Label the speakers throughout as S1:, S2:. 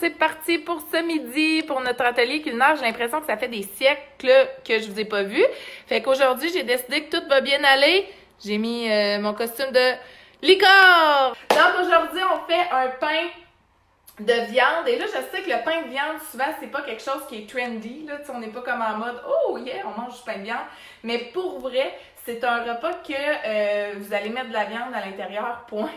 S1: c'est parti pour ce midi pour notre atelier culinaire. J'ai l'impression que ça fait des siècles que je vous ai pas vu. Fait qu'aujourd'hui, j'ai décidé que tout va bien aller. J'ai mis euh, mon costume de licorne. Donc aujourd'hui, on fait un pain de viande. Et là, je sais que le pain de viande, souvent, c'est pas quelque chose qui est trendy. Là. on n'est pas comme en mode Oh yeah, on mange du pain de viande. Mais pour vrai, c'est un repas que euh, vous allez mettre de la viande à l'intérieur, point.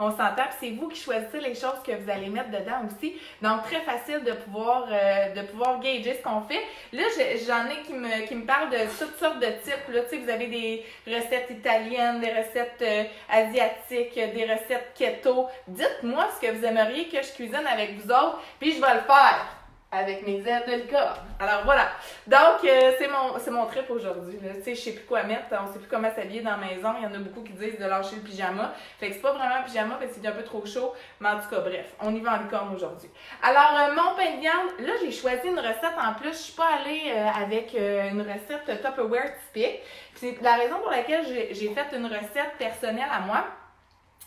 S1: On s'entend, c'est vous qui choisissez les choses que vous allez mettre dedans aussi. Donc, très facile de pouvoir, euh, de pouvoir gager ce qu'on fait. Là, j'en ai qui me, qui me parlent de toutes sortes de types. Là, tu sais, vous avez des recettes italiennes, des recettes euh, asiatiques, des recettes keto. Dites-moi ce que vous aimeriez que je cuisine avec vous autres, puis je vais le faire avec mes ailes de licorne. Alors voilà. Donc, euh, c'est mon, mon trip aujourd'hui. Tu sais, je sais plus quoi mettre. On sait plus comment s'habiller dans la maison. Il y en a beaucoup qui disent de lâcher le pyjama. Fait que c'est pas vraiment un pyjama parce que c'est un peu trop chaud. Mais en tout cas, bref, on y va en licorne aujourd'hui. Alors, euh, mon pain de viande, là, j'ai choisi une recette en plus. Je suis pas allée euh, avec une recette Tupperware typique. c'est la raison pour laquelle j'ai, fait une recette personnelle à moi.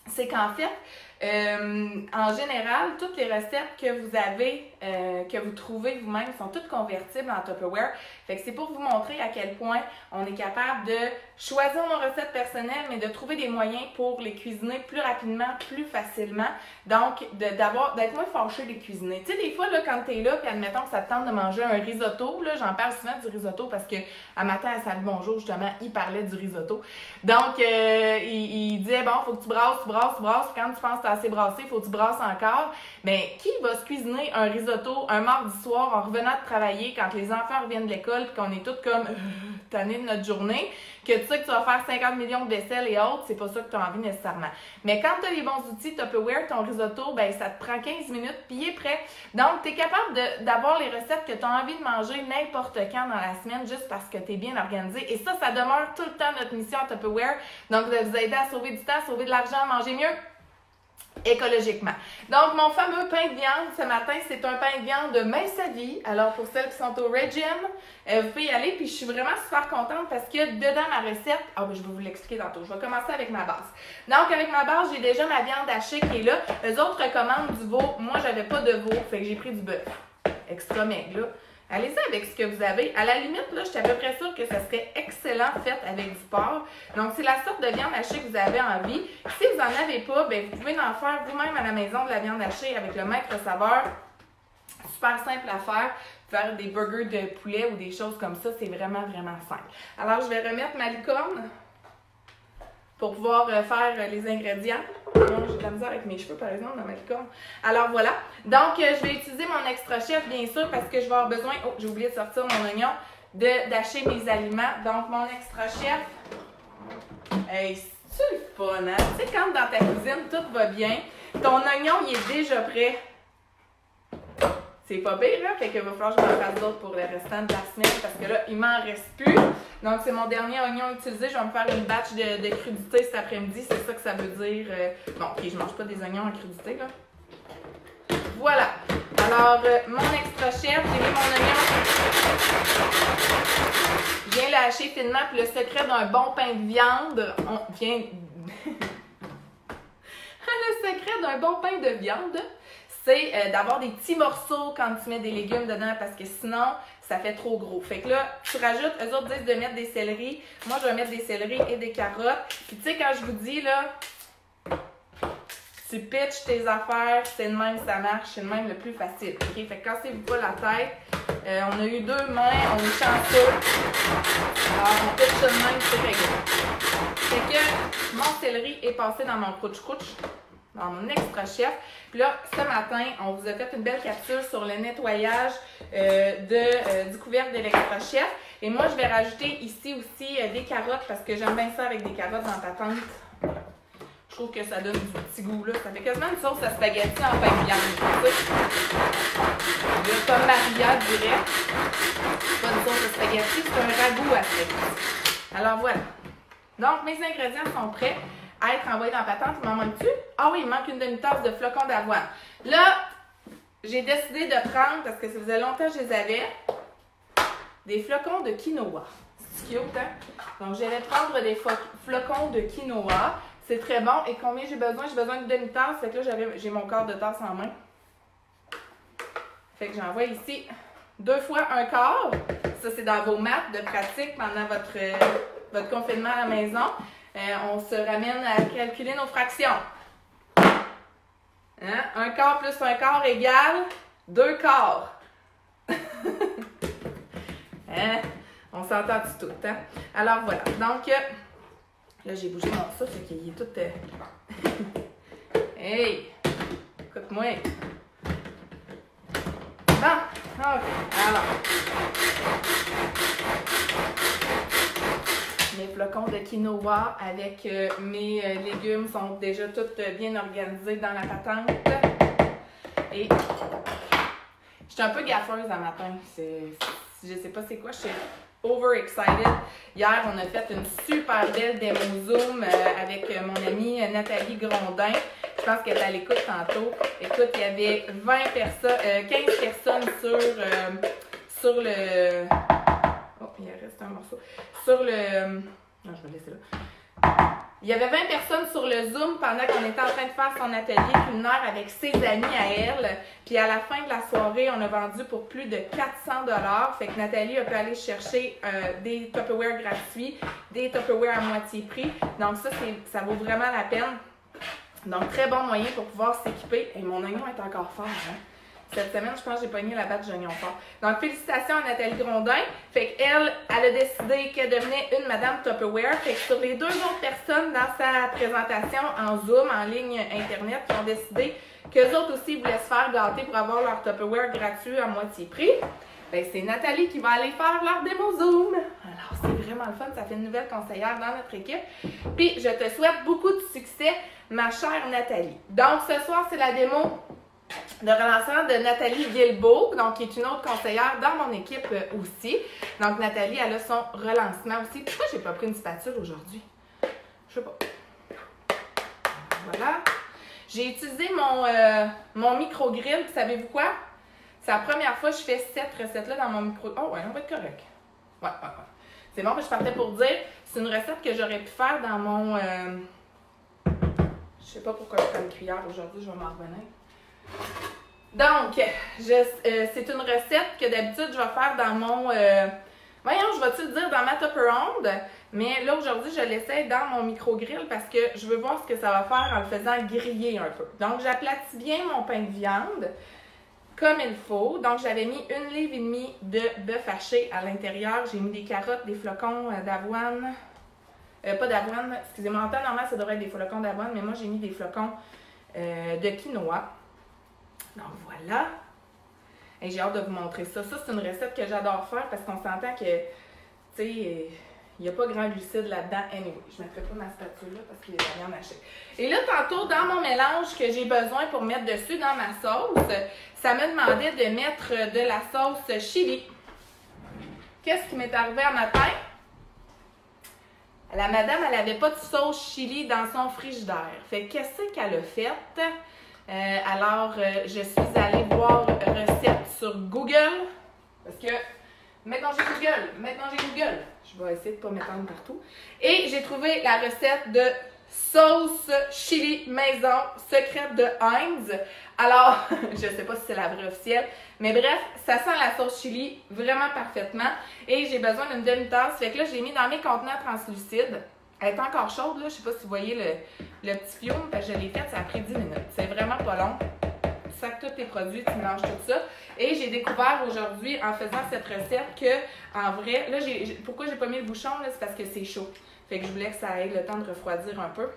S1: C'est qu'en fait, en général, toutes les recettes que vous avez, euh, que vous trouvez vous-même, sont toutes convertibles en Tupperware. Fait que c'est pour vous montrer à quel point on est capable de choisir nos recettes personnelles, mais de trouver des moyens pour les cuisiner plus rapidement, plus facilement. Donc, d'avoir d'être moins fâché de les cuisiner. Tu sais, des fois, là, quand t'es là, puis admettons que ça te tente de manger un risotto, là, j'en parle souvent du risotto parce que à matin à Salut Bonjour, justement, il parlait du risotto. Donc, euh, il, il, disait, bon, faut que tu brasses, tu brasses, tu brasses, quand tu penses que assez brassé, faut que tu brasses encore. Mais qui va se cuisiner un risotto un mardi soir en revenant de travailler quand les enfants reviennent de l'école qu'on est tous comme euh, tannés de notre journée, que tu sais que tu vas faire 50 millions de vaisselle et autres, c'est pas ça que tu as envie nécessairement. Mais quand tu as les bons outils Tupperware, ton risotto, ben ça te prend 15 minutes puis il est prêt. Donc, tu es capable d'avoir les recettes que tu as envie de manger n'importe quand dans la semaine juste parce que tu es bien organisé. Et ça, ça demeure tout le temps notre mission à Tupperware. Donc, de vous aider à sauver du temps, sauver de l'argent, manger mieux écologiquement. Donc, mon fameux pain de viande ce matin, c'est un pain de viande de mince à vie. Alors, pour celles qui sont au régime, euh, vous pouvez y aller. Puis, je suis vraiment super contente parce que dedans ma recette, ah, ben, je vais vous l'expliquer tantôt. Je vais commencer avec ma base. Donc, avec ma base, j'ai déjà ma viande hachée qui est là. Les autres recommandent du veau. Moi, j'avais pas de veau, fait que j'ai pris du bœuf. Extra maigre, là. Allez-y avec ce que vous avez. À la limite, là, je suis à peu près sûre que ça serait excellent fait avec du porc. Donc, c'est la sorte de viande hachée que vous avez envie. Si vous n'en avez pas, ben, vous pouvez en faire vous-même à la maison de la viande hachée avec le maître saveur. Super simple à faire. Faire des burgers de poulet ou des choses comme ça, c'est vraiment, vraiment simple. Alors, je vais remettre ma licorne pour pouvoir euh, faire euh, les ingrédients. J'ai de la misère avec mes cheveux, par exemple, dans ma licorne. Alors voilà. Donc, euh, je vais utiliser mon extra chef, bien sûr, parce que je vais avoir besoin, oh, j'ai oublié de sortir mon oignon, d'acheter mes aliments. Donc, mon extra chef, hey, c'est le fun, hein? Tu sais, quand dans ta cuisine, tout va bien, ton oignon, il est déjà prêt. C'est pas pire, là. Fait qu'il va falloir que je m'en fasse d'autres pour le restant de la semaine parce que là, il m'en reste plus. Donc, c'est mon dernier oignon utilisé. Je vais me faire une batch de, de crudité cet après-midi. C'est ça que ça veut dire. Euh, bon, ok, je mange pas des oignons en crudité, là. Voilà. Alors, euh, mon extra chef, j'ai mis mon oignon. Je viens lâcher finement. Puis le secret d'un bon pain de viande, on vient. le secret d'un bon pain de viande, c'est euh, d'avoir des petits morceaux quand tu mets des légumes dedans parce que sinon, ça fait trop gros. Fait que là, tu rajoutes, eux autres disent de mettre des céleris. Moi, je vais mettre des céleris et des carottes. Puis tu sais, quand je vous dis, là, tu pitches tes affaires, c'est le même, ça marche, c'est le même le plus facile. OK? Fait que cassez-vous pas la tête. Euh, on a eu deux mains, on est chanceux. Alors, on pitch ça de même, c'est réglé. Fait que mon céleri est passé dans mon crouch-crouch dans mon extra chef. Puis là, ce matin, on vous a fait une belle capsule sur le nettoyage euh, de, euh, du couvercle de l'extra chef. Et moi, je vais rajouter ici aussi euh, des carottes parce que j'aime bien ça avec des carottes dans ta tente. Je trouve que ça donne du petit goût là. Ça fait quasiment une sauce à spaghetti en pain de viande. Le comme Maria dirait. Pas une sauce à spaghetti, c'est un ragoût à fait. Alors voilà. Donc mes ingrédients sont prêts à être envoyés dans patente. Il m'en manque-tu? Ah oui, il manque une demi-tasse de flocons d'avoine. Là, j'ai décidé de prendre, parce que ça faisait longtemps que je les avais, des flocons de quinoa. C'est cute, hein? Donc, j'allais prendre des flocons de quinoa. C'est très bon. Et combien j'ai besoin? J'ai besoin d'une demi-tasse. Fait que là, j'ai mon quart de tasse en main. Fait que j'envoie ici deux fois un quart. Ça, c'est dans vos maths de pratique pendant votre, votre confinement à la maison. Euh, on se ramène à calculer nos fractions. Hein? Un quart plus un quart égale deux quarts. hein? On s'entend du tout. Hein? Alors voilà. Donc, euh, là, j'ai bougé mon ça, c'est qu'il est tout. Euh, hey! Écoute-moi. Bon, ok. Alors. Mes flocons de quinoa avec euh, mes euh, légumes sont déjà tous euh, bien organisés dans la patente. Et je suis un peu gaffeuse à matin. Je sais pas c'est quoi, je suis over excited. Hier, on a fait une super belle démo Zoom avec mon amie Nathalie Grondin. Je pense qu'elle est à l'écoute tantôt. Écoute, il y avait 20 personnes, 15 personnes sur, sur le. Oh, il reste un morceau. Sur le. Non, je vais laisser là. Il y avait 20 personnes sur le Zoom pendant qu'on était en train de faire son atelier culinaire avec ses amis à elle. Puis à la fin de la soirée, on a vendu pour plus de 400 dollars. Fait que Nathalie a pu aller chercher euh, des Tupperware gratuits, des Tupperware à moitié prix. Donc ça, ça vaut vraiment la peine. Donc très bon moyen pour pouvoir s'équiper. Et mon oignon est encore fort. Hein? Cette semaine, je pense que j'ai pogné la batte d'oignon fort. Donc, félicitations à Nathalie Grondin. Fait qu'elle, elle a décidé qu'elle devenait une Madame Tupperware. Fait que sur les deux autres personnes dans sa présentation en Zoom, en ligne Internet, qui ont décidé qu'eux autres aussi voulaient se faire gâter pour avoir leur Tupperware gratuit à moitié prix, ben, c'est Nathalie qui va aller faire leur démo Zoom. Alors, c'est vraiment le fun. Ça fait une nouvelle conseillère dans notre équipe. Puis, je te souhaite beaucoup de succès, ma chère Nathalie. Donc, ce soir, c'est la démo de relancement de Nathalie Guilbeault, donc qui est une autre conseillère dans mon équipe euh, aussi. Donc Nathalie, elle a son relancement aussi. Pourquoi j'ai pas pris une spatule aujourd'hui? Je sais pas. Voilà. J'ai utilisé mon, euh, mon micro-grill, savez-vous quoi? C'est la première fois que je fais cette recette-là dans mon micro. Oh ouais, on va être correct. Ouais, ouais, ouais. C'est bon, je partais pour dire, c'est une recette que j'aurais pu faire dans mon. Euh... Je sais pas pourquoi je prends une cuillère aujourd'hui, je vais m'en revenir. Donc, euh, c'est une recette que d'habitude je vais faire dans mon. Euh, voyons, je vais-tu dire dans ma ronde, mais là aujourd'hui je l'essaie dans mon micro-grill parce que je veux voir ce que ça va faire en le faisant griller un peu. Donc, j'aplatis bien mon pain de viande comme il faut. Donc, j'avais mis une livre et demie de bœuf haché à l'intérieur. J'ai mis des carottes, des flocons euh, d'avoine. pas d'avoine, excusez-moi, en temps normal, ça devrait être des flocons d'avoine, mais moi j'ai mis des flocons de quinoa. Donc voilà. Et j'ai hâte de vous montrer ça. Ça, c'est une recette que j'adore faire parce qu'on s'entend que, tu sais, il n'y a pas grand lucide là-dedans. Anyway, je ne mettrai pas ma spatule là parce qu'il n'y a rien acheté. Et là, tantôt, dans mon mélange que j'ai besoin pour mettre dessus dans ma sauce, ça me demandait de mettre de la sauce chili. Qu'est-ce qui m'est arrivé à matin? La madame, elle n'avait pas de sauce chili dans son frigidaire. Fait qu'est-ce qu'elle a fait? Euh, alors, euh, je suis allée voir recette sur Google. Parce que maintenant j'ai Google, maintenant j'ai Google. Je vais essayer de ne pas m'étendre partout. Et j'ai trouvé la recette de sauce chili maison secrète de Heinz. Alors, je ne sais pas si c'est la vraie officielle, mais bref, ça sent la sauce chili vraiment parfaitement. Et j'ai besoin d'une demi-tasse. Fait que là, j'ai mis dans mes contenants translucides. Elle est encore chaude, là. Je sais pas si vous voyez le, le petit fiume, parce que je l'ai fait, ça a pris 10 minutes. C'est vraiment pas long. Tu sacs tous tes produits, tu mélanges tout ça. Et j'ai découvert aujourd'hui, en faisant cette recette, que, en vrai, là, j'ai, pourquoi j'ai pas mis le bouchon, là, c'est parce que c'est chaud. Fait que je voulais que ça ait le temps de refroidir un peu.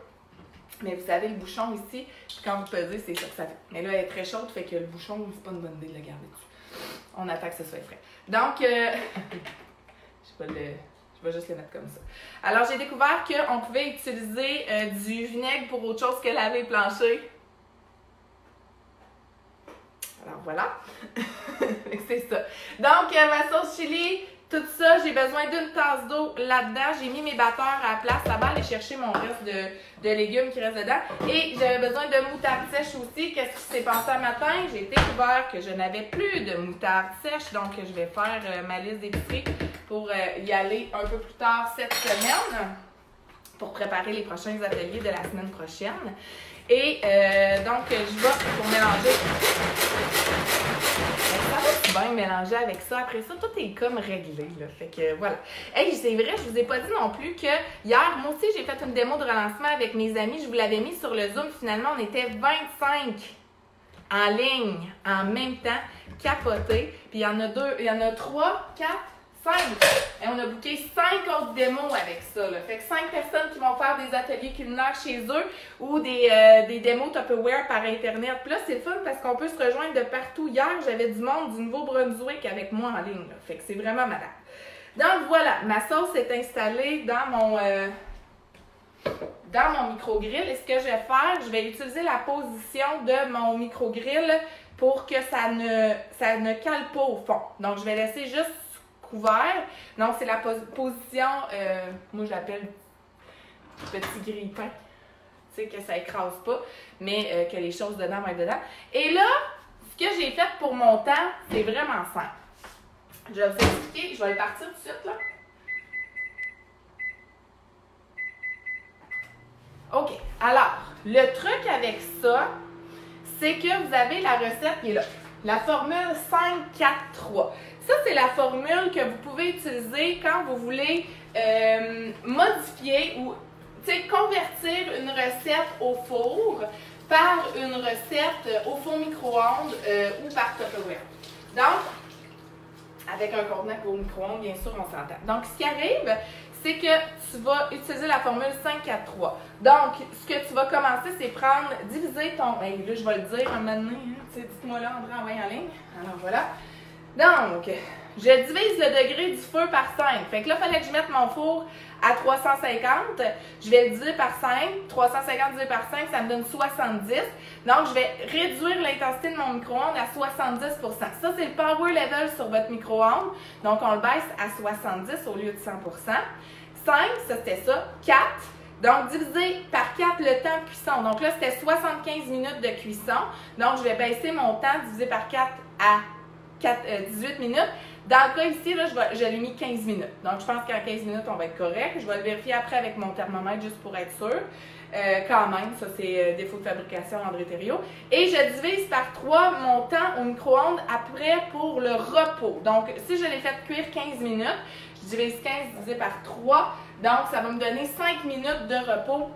S1: Mais vous savez, le bouchon ici, quand vous pesez, c'est ça que ça fait. Mais là, elle est très chaude, fait que le bouchon, c'est pas une bonne idée de le garder dessus. On attend que ce soit frais. Donc, euh, je sais pas le je vais juste les mettre comme ça. Alors, j'ai découvert qu'on pouvait utiliser euh, du vinaigre pour autre chose que laver plancher. Alors, voilà. c'est ça. Donc, euh, ma sauce chili, tout ça, j'ai besoin d'une tasse d'eau là-dedans. J'ai mis mes batteurs à la place. Va aller chercher mon reste de, légumes qui reste dedans. Et j'avais besoin de moutarde sèche aussi. Qu'est-ce qui s'est passé un matin? J'ai découvert que je n'avais plus de moutarde sèche. Donc, je vais faire euh, ma liste d'épicerie pour euh, y aller un peu plus tard cette semaine pour préparer les prochains ateliers de la semaine prochaine. Et euh, donc, je vais pour mélanger. Ça bain mélangé avec ça. Après ça, tout est comme réglé. Là. Fait que voilà. Hey, c'est vrai, je vous ai pas dit non plus que hier, moi aussi, j'ai fait une démo de relancement avec mes amis. Je vous l'avais mis sur le Zoom. Finalement, on était 25 en ligne en même temps, capoté. Puis il y en a deux, il y en a trois, quatre, et on a booké cinq autres démos avec ça. Là. Fait que cinq personnes qui vont faire des ateliers culinaires chez eux ou des, euh, des démos Tupperware par Internet. Puis là, c'est fun parce qu'on peut se rejoindre de partout. Hier, j'avais du monde du Nouveau-Brunswick avec moi en ligne. Fait que c'est vraiment malade. Donc voilà, ma sauce est installée dans mon, euh, mon micro-grill. Et ce que je vais faire, je vais utiliser la position de mon micro-grill pour que ça ne, ça ne cale pas au fond. Donc, je vais laisser juste couvert. Donc, c'est la position, euh, moi je l'appelle petit grille-pain. Tu sais, que ça écrase pas, mais euh, que les choses dedans vont être dedans. Et là, ce que j'ai fait pour mon temps, c'est vraiment simple. Je vais vous expliquer, je vais partir tout de suite là. OK. Alors, le truc avec ça, c'est que vous avez la recette qui est là. La formule 5-4-3. Ça, c'est la formule que vous pouvez utiliser quand vous voulez euh, modifier ou convertir une recette au four par une recette au four micro-ondes euh, ou par Tupperware. Donc, avec un contenant au micro-ondes, bien sûr, on s'entend. Donc, ce qui arrive, c'est que tu vas utiliser la formule 5-4-3. Donc, ce que tu vas commencer, c'est prendre, diviser ton. Ben, là, je vais le dire un moment donné. Hein, dites-moi là, André, en ligne. Alors, voilà. Donc, je divise le degré du feu par 5. Fait que là, il fallait que je mette mon four à 350. Je vais le diviser par 5. 350 divisé par 5, ça me donne 70. Donc, je vais réduire l'intensité de mon micro-ondes à 70% Ça, c'est le power level sur votre micro-ondes. Donc, on le baisse à 70 au lieu de 100% 5, ça, c'était ça. 4. Donc, divisé par 4 le temps de cuisson. Donc là, c'était 75 minutes de cuisson. Donc, je vais baisser mon temps divisé par 4 à 18 euh, minutes. Dans le cas ici, là, je, l'ai mis 15 minutes. Donc, je pense qu'en 15 minutes, on va être correct. Je vais le vérifier après avec mon thermomètre juste pour être sûr. Euh, quand même, ça c'est euh, défaut de fabrication André Thériault. Et je divise par 3 mon temps au micro-ondes après pour le repos. Donc, si je l'ai fait cuire 15 minutes, je divise 15 divisé par 3. Donc, ça va me donner 5 minutes de repos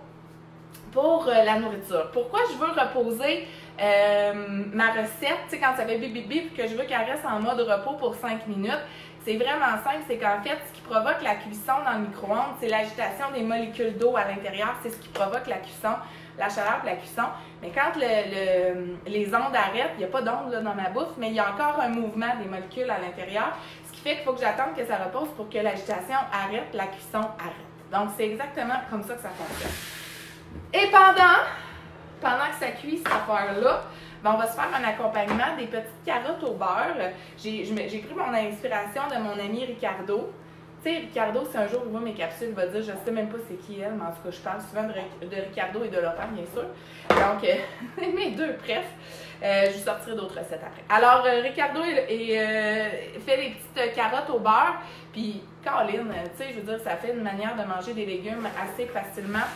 S1: pour la nourriture. Pourquoi je veux reposer euh, ma recette, tu sais, quand ça fait bip bip bip, que je veux qu'elle reste en mode repos pour 5 minutes, c'est vraiment simple. C'est qu'en fait, ce qui provoque la cuisson dans le micro-ondes, c'est l'agitation des molécules d'eau à l'intérieur. C'est ce qui provoque la cuisson, la chaleur et la cuisson. Mais quand les ondes arrêtent, il n'y a pas d'ondes dans ma bouffe, mais il y a encore un mouvement des molécules à l'intérieur. Ce qui fait qu'il faut que j'attende que ça repose pour que l'agitation arrête, la cuisson arrête. Donc, c'est exactement comme ça que ça fonctionne. Et pendant pendant que ça cuit, cette affaire-là, ben, on va se faire un accompagnement des petites carottes au beurre. J'ai pris mon inspiration de mon ami Ricardo. Tu sais, Ricardo, c'est un jour il voit mes capsules, il va dire, je sais même pas c'est qui elle, mais en tout cas, je parle souvent de, Ricardo et de Laurent, bien sûr. Donc, euh, mes deux, bref. Euh, je vais sortir d'autres recettes après. Alors, euh, Ricardo fait des petites carottes au beurre. Puis, Caroline, tu sais, je veux dire, ça fait une manière de manger des légumes assez facilement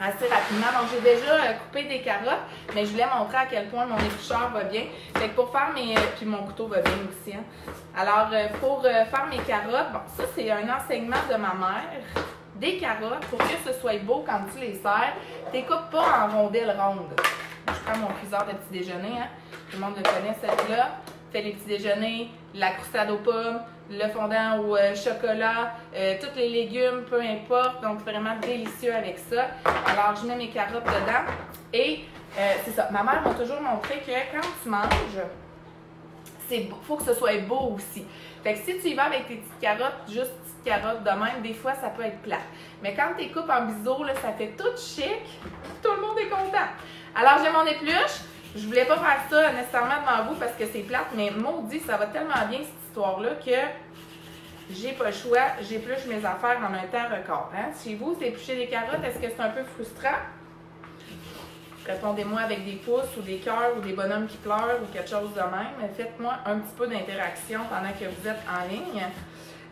S1: assez rapidement. Donc, j'ai déjà euh, coupé des carottes, mais je voulais montrer à quel point mon éplucheur va bien. Fait que pour faire mes... Euh, puis mon couteau va bien aussi. Hein. Alors, euh, pour faire mes carottes, bon, ça, c'est un enseignement de ma mère. Des carottes, pour que ce soit beau quand tu les sers, tu coupes pas en rondelles rondes. Je prends mon cuiseur de petit déjeuner. Hein. Tout le monde le connaît, celle-là. Fais les petits déjeuners, la croustade aux pommes, le fondant au euh, chocolat, euh, tous les légumes, peu importe. Donc, vraiment délicieux avec ça. Alors, je mets mes carottes dedans. Et euh, c'est ça. Ma mère m'a toujours montré que quand tu manges, il faut que ce soit beau aussi. Fait que si tu y vas avec tes petites carottes, juste petites carottes de même, des fois, ça peut être plat. Mais quand tu coupes en biseau, là, ça fait tout chic. Tout le monde est content. Alors, j'ai mon épluche. Je voulais pas faire ça nécessairement devant vous parce que c'est plate, mais maudit, ça va tellement bien histoire-là que j'ai pas le choix, j'épluche mes affaires en un temps record. Hein? Chez vous, c'est éplucher des carottes, est-ce que c'est un peu frustrant? Répondez-moi avec des pouces ou des cœurs ou des bonhommes qui pleurent ou quelque chose de même. Faites-moi un petit peu d'interaction pendant que vous êtes en ligne.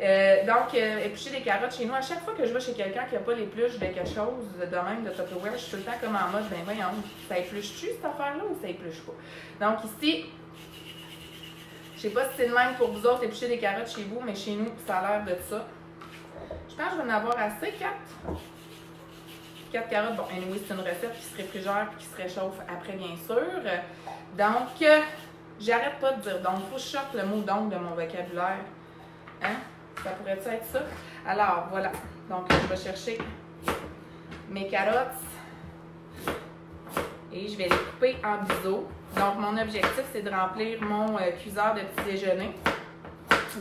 S1: Euh, donc, euh, éplucher des carottes chez nous, à chaque fois que je vais chez quelqu'un qui n'a pas l'épluche de quelque chose de même, de Tupperware, je suis tout le temps comme en mode, ben voyons, ça épluche-tu cette affaire-là ou ça épluche pas? Donc ici, Je sais pas si c'est le même pour vous autres, éplucher des carottes chez vous, mais chez nous, ça a l'air de ça. Je pense que je vais en avoir assez, 4. 4 carottes. Bon, anyway, c'est une recette qui se réfrigère et qui se réchauffe après, bien sûr. Donc, euh, j'arrête pas de dire donc. Faut que je sorte le mot donc de mon vocabulaire. Hein? Ça pourrait être ça? Alors, voilà. Donc, je vais chercher mes carottes et je vais les couper en biseaux. Donc, mon objectif, c'est de remplir mon euh, cuiseur de petit déjeuner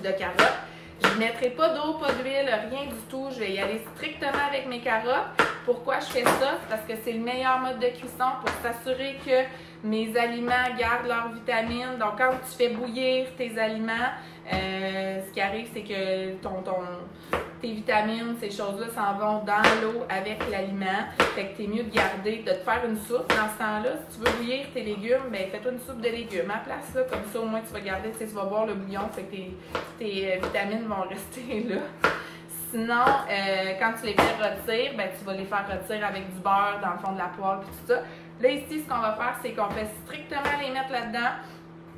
S1: de carottes. Je ne mettrai pas d'eau, pas d'huile, rien du tout. Je vais y aller strictement avec mes carottes. Pourquoi je fais ça? Parce que c'est le meilleur mode de cuisson pour s'assurer que mes aliments gardent leurs vitamines. Donc, quand tu fais bouillir tes aliments, euh, ce qui arrive, c'est que ton, ton, tes vitamines, ces choses-là s'en vont dans l'eau avec l'aliment. Fait que t'es mieux de garder, de te faire une soupe dans ce temps-là. Si tu veux bouillir tes légumes, ben fais-toi une soupe de légumes à place, là. Comme ça, au moins, tu vas garder, tu vas boire le bouillon, fait que tes, tes euh, vitamines vont rester là. Sinon, euh, quand tu les fais retirer, ben, tu vas les faire retirer avec du beurre dans le fond de la poêle et tout ça. Là, ici, ce qu'on va faire, c'est qu'on fait strictement les mettre là-dedans.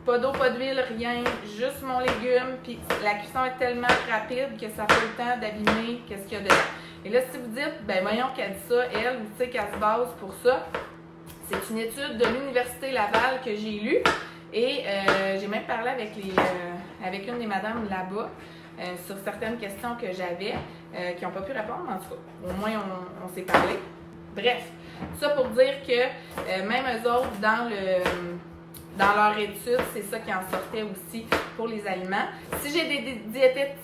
S1: Pas d'eau, pas d'huile, rien, juste mon légume. Puis la cuisson est tellement rapide que ça fait le temps d'abîmer qu'est-ce qu'il y a dedans. Et là, si vous dites, ben voyons qu'elle dit ça, elle, vous savez qu'elle se base pour ça. C'est une étude de l'Université Laval que j'ai lue. Et euh, j'ai même parlé avec, les, euh, avec une des madames là-bas euh, sur certaines questions que j'avais qui n'ont pas pu répondre, en tout cas. Au moins, on, on s'est parlé. Bref, ça pour dire que même eux autres, dans le dans leur étude, c'est ça qui en sortait aussi pour les aliments. Si j'ai des diététiciennes,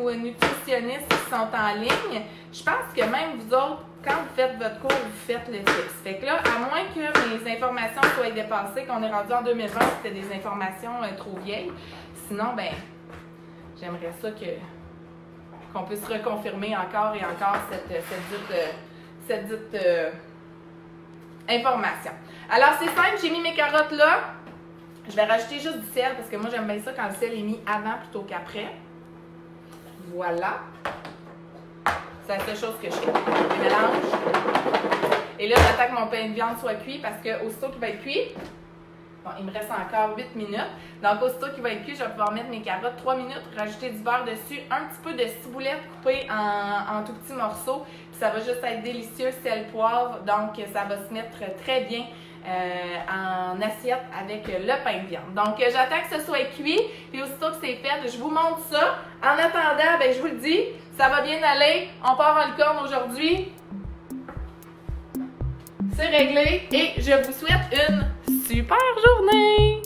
S1: ou nutritionnistes qui sont en ligne, je pense que même vous autres, quand vous faites votre cours, vous faites le test. Fait que là, à moins que mes informations soient dépassées, qu'on est rendu en 2020, c'était des informations euh, trop vieilles. Sinon, ben, j'aimerais ça que qu'on puisse reconfirmer encore et encore cette, cette dite, euh, cette dite euh, information. Alors, c'est simple, j'ai mis mes carottes là. Je vais rajouter juste du sel parce que moi, j'aime bien ça quand le sel est mis avant plutôt qu'après. Voilà. C'est la seule chose que je fais. Je mélange. Et là, j'attends que mon pain de viande soit cuit parce que aussitôt qu'il va être cuit, il me reste encore 8 minutes. Donc, aussitôt qu'il va être cuit, je vais pouvoir mettre mes carottes 3 minutes, rajouter du beurre dessus, un petit peu de ciboulette coupée en, en tout petits morceaux. Puis ça va juste être délicieux, sel, poivre. Donc, ça va se mettre très bien euh, en assiette avec le pain de viande. Donc, j'attends que ce soit cuit, puis aussitôt que c'est fait, je vous montre ça. En attendant, ben, je vous le dis, ça va bien aller. On part en licorne aujourd'hui. C'est réglé et je vous souhaite une super journée!